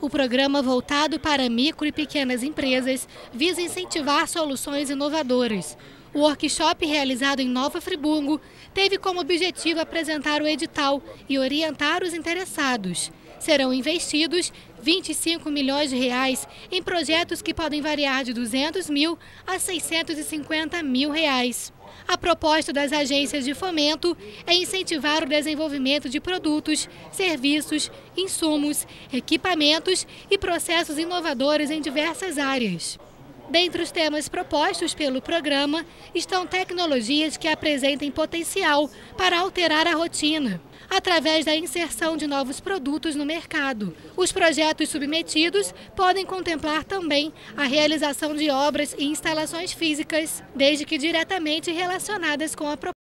O programa voltado para micro e pequenas empresas visa incentivar soluções inovadoras. O workshop realizado em Nova Friburgo teve como objetivo apresentar o edital e orientar os interessados. Serão investidos 25 milhões de reais em projetos que podem variar de 200 mil a 650 mil reais. A proposta das agências de fomento é incentivar o desenvolvimento de produtos, serviços, insumos, equipamentos e processos inovadores em diversas áreas. Dentre os temas propostos pelo programa estão tecnologias que apresentem potencial para alterar a rotina, através da inserção de novos produtos no mercado. Os projetos submetidos podem contemplar também a realização de obras e instalações físicas, desde que diretamente relacionadas com a proposta.